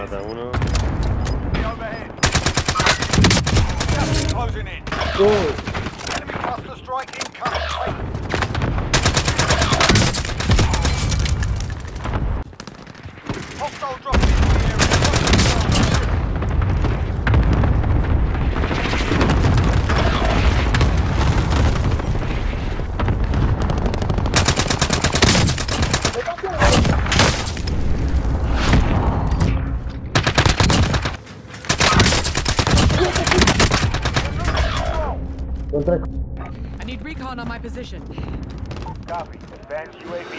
advised. Mata uno. Be overhead. Gas is closing in. Enemy cluster strike incoming. Hostile dropping into the area. I need recon on my position. Copy. Advanced UAV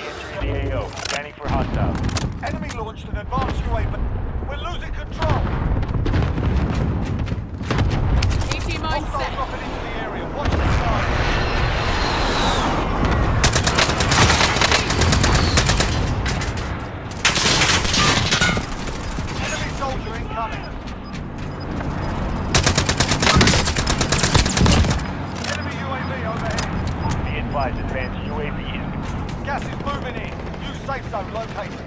entering the AO. Scanning for hostiles. Enemy launched an advanced UAV. We're losing control. 18 mine Hostile set. dropping into the area. Watch the skies. Enemy soldier incoming. Enemy UAV overhead. Be advised, advanced UAV is Gas is moving in. New safe zone located.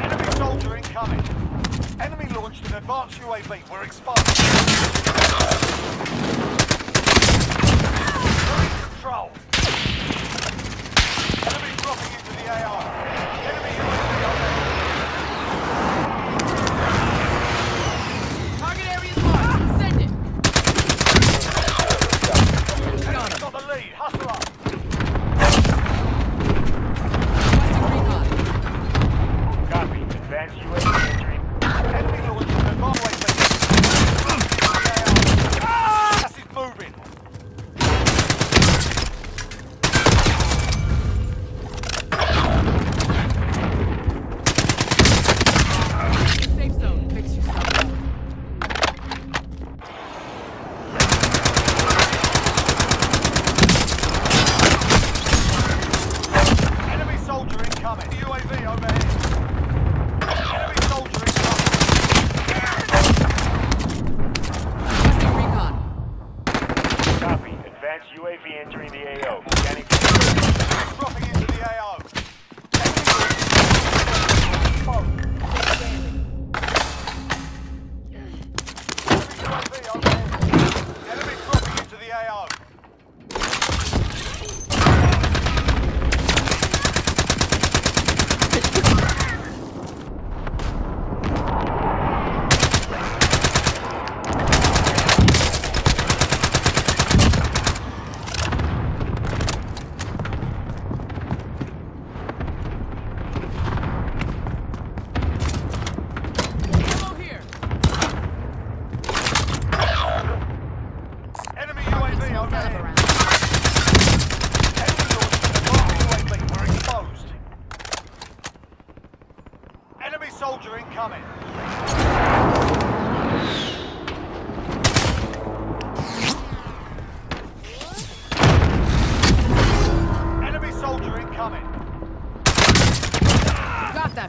Enemy soldier incoming. Enemy launched an advanced UAV. We're exposed.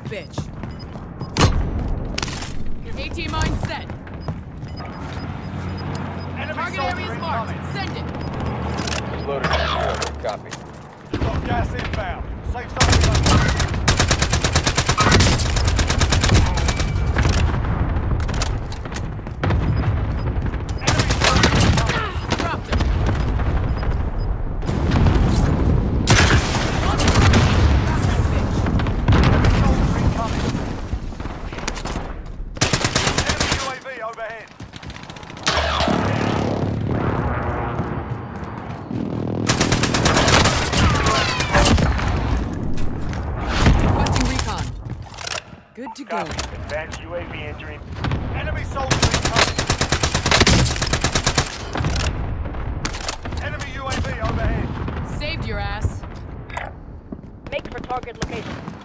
That bitch. 18 mine set. Enemy Target soldier area is marked. incoming. Send it. Loaded. Copy. Got gas inbound. Safe zone located. Enemy soldier incoming. Dropped him. Got that bitch. Soldier incoming. Enemy UAV overhead. Requesting recon. Good to go. Advanced UAV entering. Enemy soldier incoming. Enemy UAV overhead. Saved your ass. Make for target location.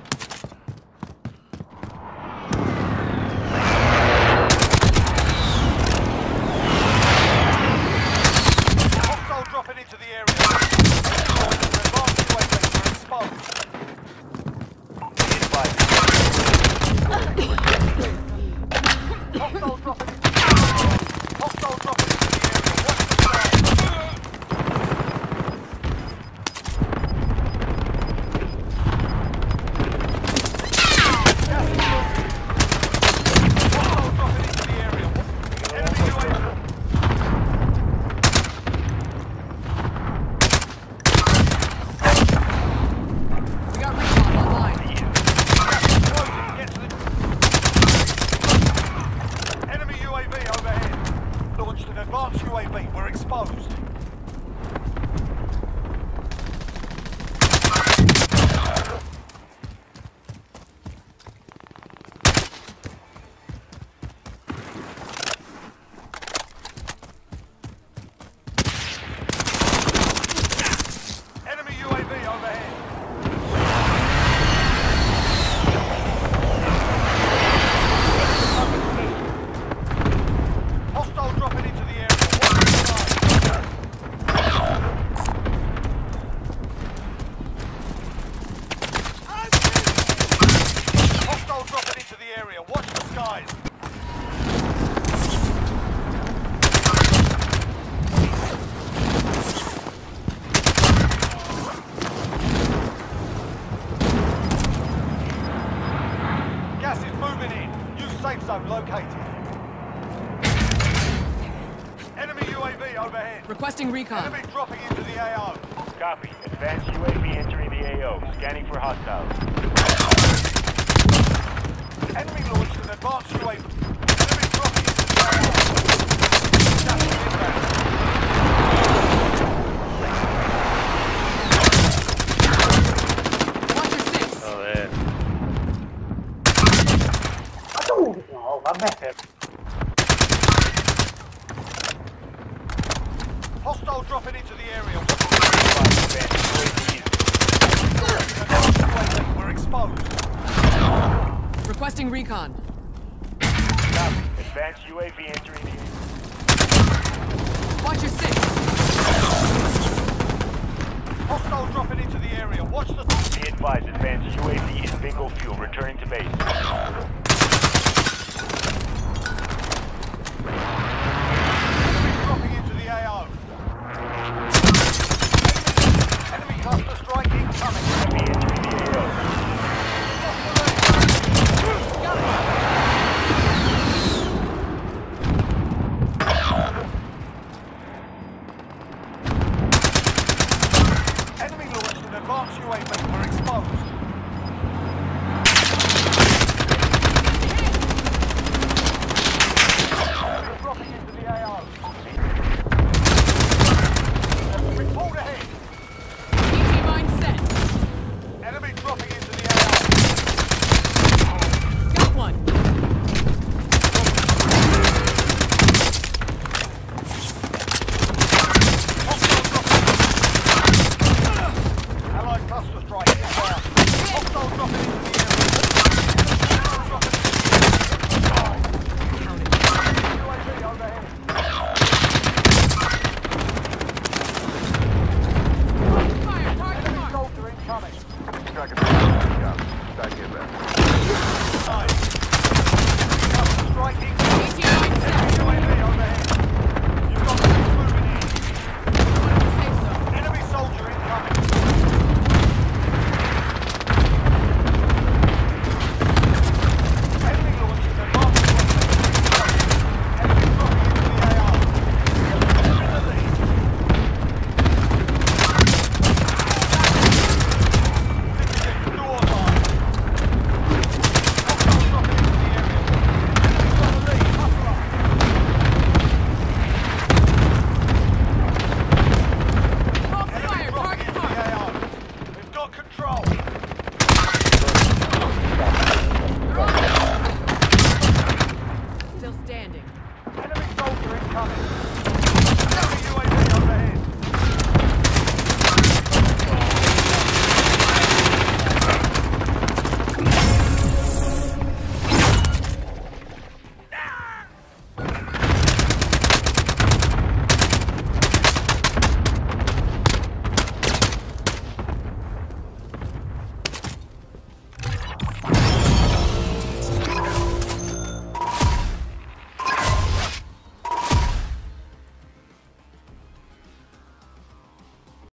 Requesting recon. Enemy dropping into the AO. Copy. Advanced UAV entering the AO. Scanning for hostiles. Enemy launched an advanced UAV. Enemy dropping into the AO. Gas is inbound. Watch your six. Joder. Aduh, no, vabbè. Hostile dropping into the area. Advanced UAV Advanced UAV. We're exposed. Requesting recon. Copy. Advanced UAV entering the Watch your six. Hostile dropping into the area. Watch the... Be advised, advanced UAV is bingo fuel returning to base. Enemy dropping into the AO. Enemy cluster strike incoming. UAV entering the AO. Enemy launched an advanced We're exposed.